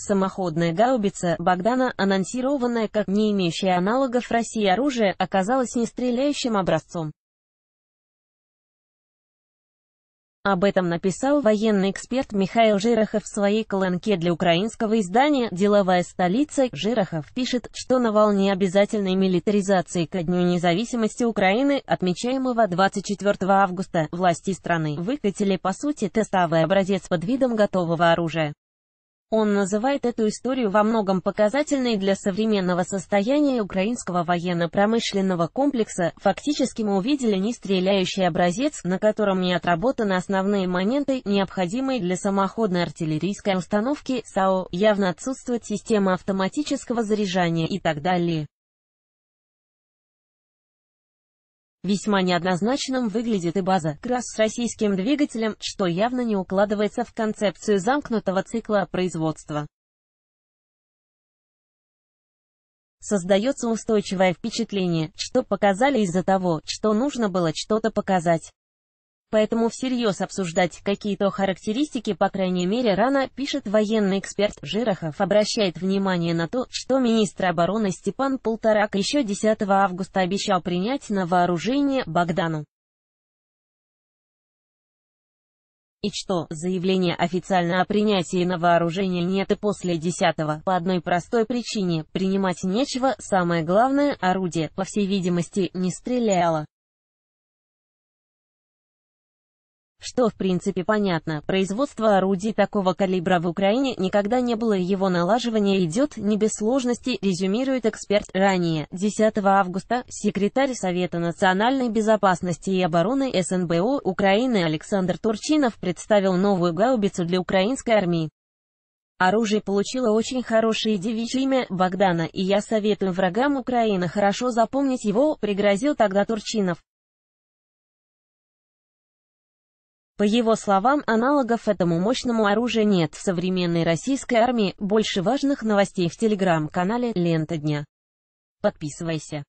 Самоходная гаубица Богдана, анонсированная как не имеющая аналогов в России оружие, оказалась не стреляющим образцом. Об этом написал военный эксперт Михаил Жирохов в своей колонке для украинского издания «Деловая столица». Жирохов пишет, что на волне обязательной милитаризации ко Дню независимости Украины, отмечаемого 24 августа, власти страны выкатили по сути тестовый образец под видом готового оружия. Он называет эту историю во многом показательной для современного состояния украинского военно-промышленного комплекса. Фактически мы увидели нестреляющий образец, на котором не отработаны основные моменты, необходимые для самоходной артиллерийской установки САУ, явно отсутствует система автоматического заряжания и так далее. Весьма неоднозначным выглядит и база КРАС с российским двигателем, что явно не укладывается в концепцию замкнутого цикла производства. Создается устойчивое впечатление, что показали из-за того, что нужно было что-то показать. Поэтому всерьез обсуждать какие-то характеристики по крайней мере рано, пишет военный эксперт. Жирохов обращает внимание на то, что министр обороны Степан Полторак еще 10 августа обещал принять на вооружение Богдану. И что, заявление официально о принятии на вооружение нет и после 10 по одной простой причине, принимать нечего, самое главное, орудие, по всей видимости, не стреляло. Что в принципе понятно, производство орудий такого калибра в Украине никогда не было его налаживание идет не без сложностей, резюмирует эксперт. Ранее, 10 августа, секретарь Совета национальной безопасности и обороны СНБО Украины Александр Турчинов представил новую гаубицу для украинской армии. Оружие получило очень хорошее девичье имя Богдана, и я советую врагам Украины хорошо запомнить его, пригрозил тогда Турчинов. По его словам, аналогов этому мощному оружию нет в современной российской армии. Больше важных новостей в телеграм-канале «Лента дня». Подписывайся.